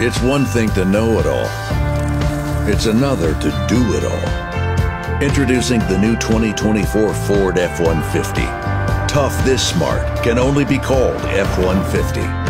It's one thing to know it all, it's another to do it all. Introducing the new 2024 Ford F 150. Tough this smart can only be called F 150.